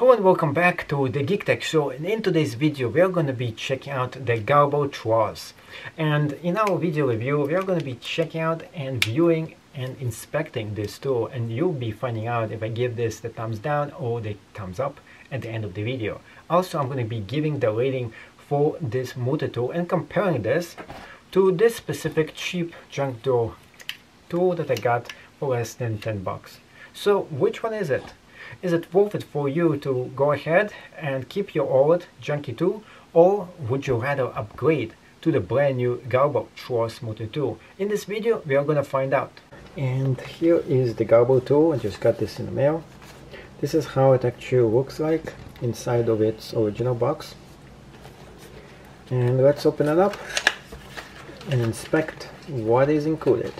Hello and welcome back to the Geek Tech Show and in today's video we are going to be checking out the Gerber Truss and in our video review we are going to be checking out and viewing and inspecting this tool and you'll be finding out if I give this the thumbs down or the thumbs up at the end of the video. Also I'm going to be giving the rating for this multitool and comparing this to this specific cheap junk tool tool that I got for less than 10 bucks. So which one is it? Is it worth it for you to go ahead and keep your old Junkie tool or would you rather upgrade to the brand new Gerber Truss Motor tool? In this video we are gonna find out. And here is the Garbo tool, I just got this in the mail. This is how it actually looks like inside of its original box. And let's open it up and inspect what is included.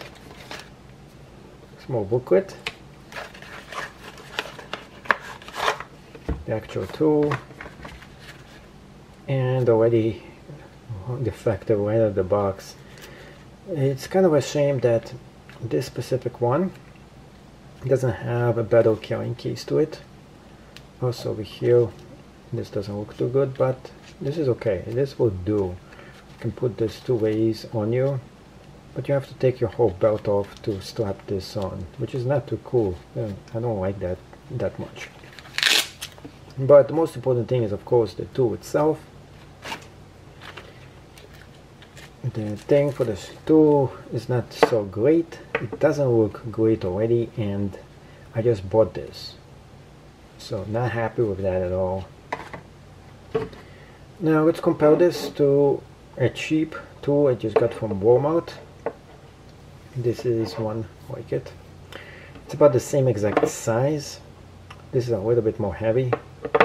Small booklet the actual tool and already defective right out of the box. It's kind of a shame that this specific one doesn't have a better carrying case to it. Also over here, this doesn't look too good, but this is okay. This will do. You can put this two ways on you, but you have to take your whole belt off to strap this on, which is not too cool. I don't like that that much. But the most important thing is of course the tool itself. The thing for this tool is not so great. It doesn't look great already and I just bought this. So not happy with that at all. Now let's compare this to a cheap tool I just got from Walmart. This is one like it. It's about the same exact size. This is a little bit more heavy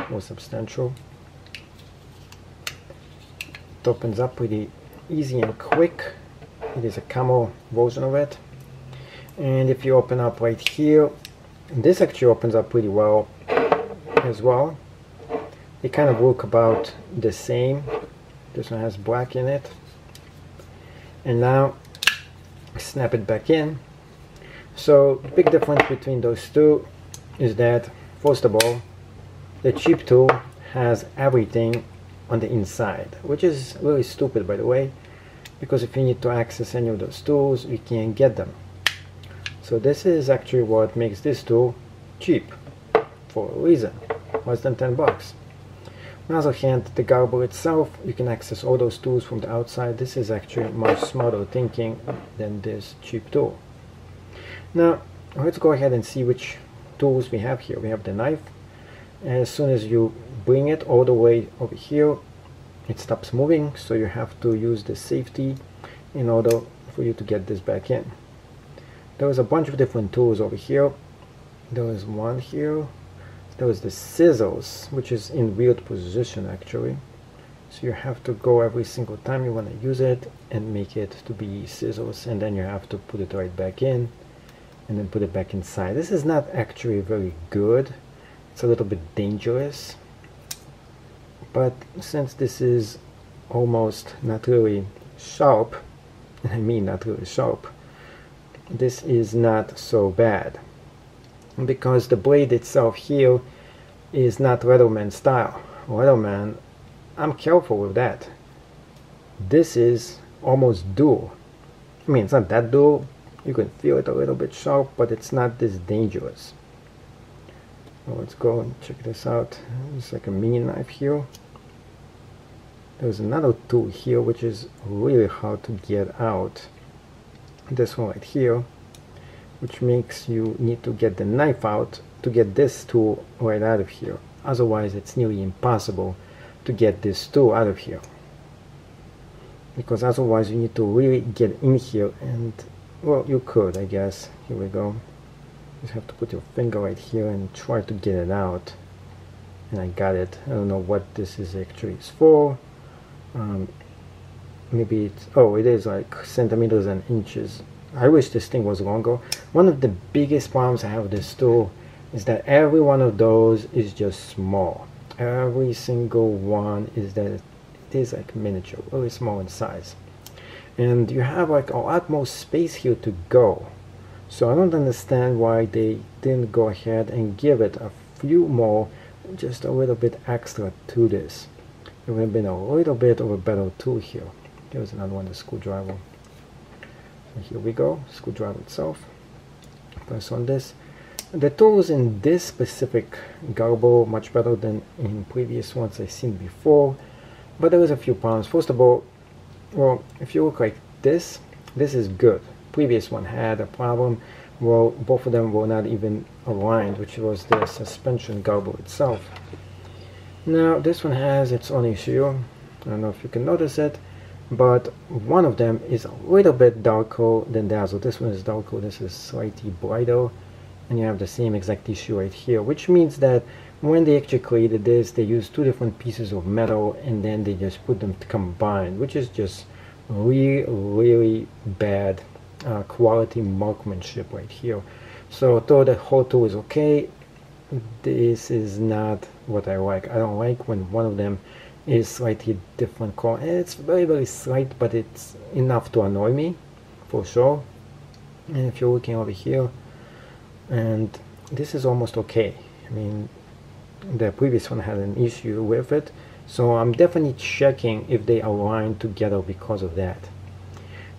more substantial. It opens up pretty easy and quick. It is a camel version of it. And if you open up right here, this actually opens up pretty well as well. They kind of look about the same. This one has black in it. And now snap it back in. So big difference between those two is that first of all the cheap tool has everything on the inside, which is really stupid by the way, because if you need to access any of those tools, you can't get them. So this is actually what makes this tool cheap, for a reason, less than 10 bucks. On the other hand, the Gerber itself, you can access all those tools from the outside. This is actually much smarter thinking than this cheap tool. Now, let's go ahead and see which tools we have here. We have the knife, as soon as you bring it all the way over here it stops moving so you have to use the safety in order for you to get this back in. There was a bunch of different tools over here. There was one here. There was the scissors which is in weird position actually. So you have to go every single time you want to use it and make it to be scissors and then you have to put it right back in and then put it back inside. This is not actually very good it's a little bit dangerous but since this is almost not really sharp I mean not really sharp this is not so bad. Because the blade itself here is not Leatherman style. Leatherman I'm careful with that. This is almost dual. I mean it's not that dual. You can feel it a little bit sharp but it's not this dangerous let's go and check this out. It's like a mini knife here. There's another tool here which is really hard to get out. This one right here, which makes you need to get the knife out to get this tool right out of here. Otherwise it's nearly impossible to get this tool out of here. Because otherwise you need to really get in here and well you could I guess. Here we go just have to put your finger right here and try to get it out. And I got it. I don't know what this is actually is for. Um, maybe it's oh it is like centimeters and inches. I wish this thing was longer. One of the biggest problems I have with this tool is that every one of those is just small. Every single one is that it is like miniature really small in size. And you have like a lot more space here to go so I don't understand why they didn't go ahead and give it a few more just a little bit extra to this. It would have been a little bit of a better tool here. Here's another one, the screwdriver. So here we go, screwdriver itself. Press on this. The tools in this specific Gerber much better than in previous ones I've seen before, but there is a few problems. First of all, well, if you look like this, this is good. Previous one had a problem well both of them were not even aligned which was the suspension Gerber itself. Now this one has its own issue. I don't know if you can notice it but one of them is a little bit darker than the other. This one is darker this is slightly brighter and you have the same exact issue right here which means that when they actually created this they used two different pieces of metal and then they just put them combined which is just really really bad uh, quality marksmanship right here. So though the whole tool is okay, this is not what I like. I don't like when one of them is slightly different color. It's very very slight, but it's enough to annoy me, for sure. And if you're looking over here, and this is almost okay. I mean, the previous one had an issue with it, so I'm definitely checking if they align together because of that.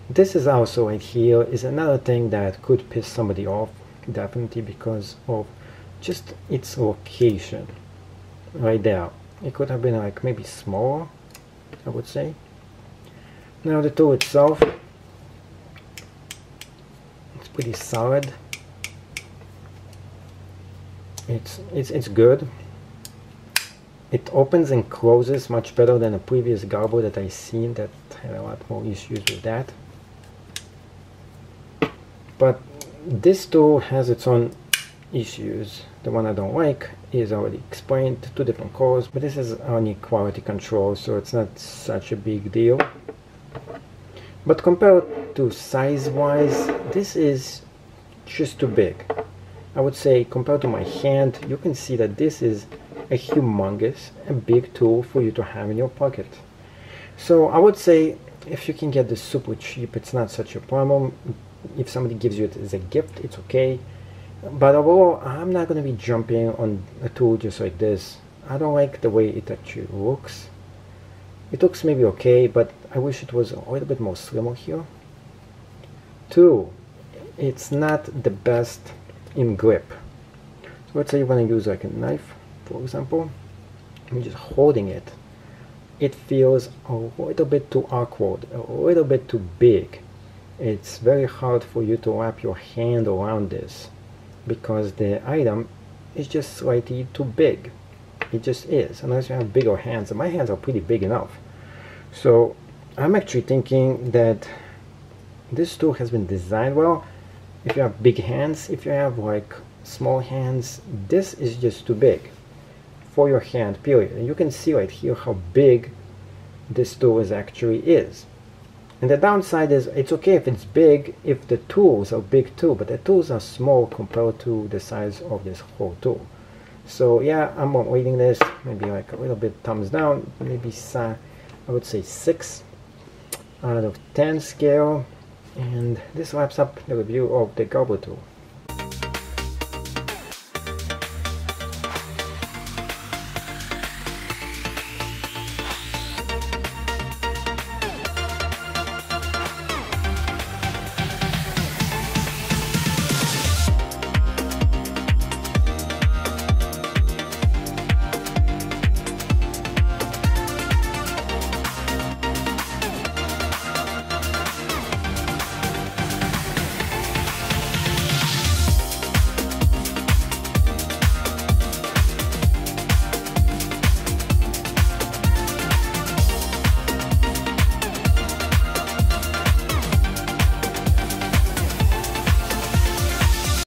This is also right here is another thing that could piss somebody off definitely because of just its location right there. It could have been like maybe smaller I would say. Now the tool itself it's pretty solid. It's it's it's good. It opens and closes much better than the previous Gerber that I seen that had a lot more issues with that but this tool has its own issues. The one I don't like is already explained two different cores but this is only quality control so it's not such a big deal. But compared to size wise this is just too big. I would say compared to my hand you can see that this is a humongous a big tool for you to have in your pocket. So I would say if you can get the super cheap it's not such a problem if somebody gives you it as a gift, it's okay. But overall, I'm not going to be jumping on a tool just like this. I don't like the way it actually looks. It looks maybe okay, but I wish it was a little bit more slimmer here. Two, it's not the best in grip. So let's say you want to use like a knife, for example. I'm just holding it. It feels a little bit too awkward, a little bit too big. It's very hard for you to wrap your hand around this because the item is just slightly too big. It just is unless you have bigger hands and my hands are pretty big enough. So I'm actually thinking that this tool has been designed well. If you have big hands if you have like small hands this is just too big for your hand period and you can see right here how big this tool is actually is and the downside is it's okay if it's big if the tools are big too, but the tools are small compared to the size of this whole tool. So yeah, I'm rating this maybe like a little bit thumbs down, maybe I would say 6 out of 10 scale. And this wraps up the review of the Gerber tool.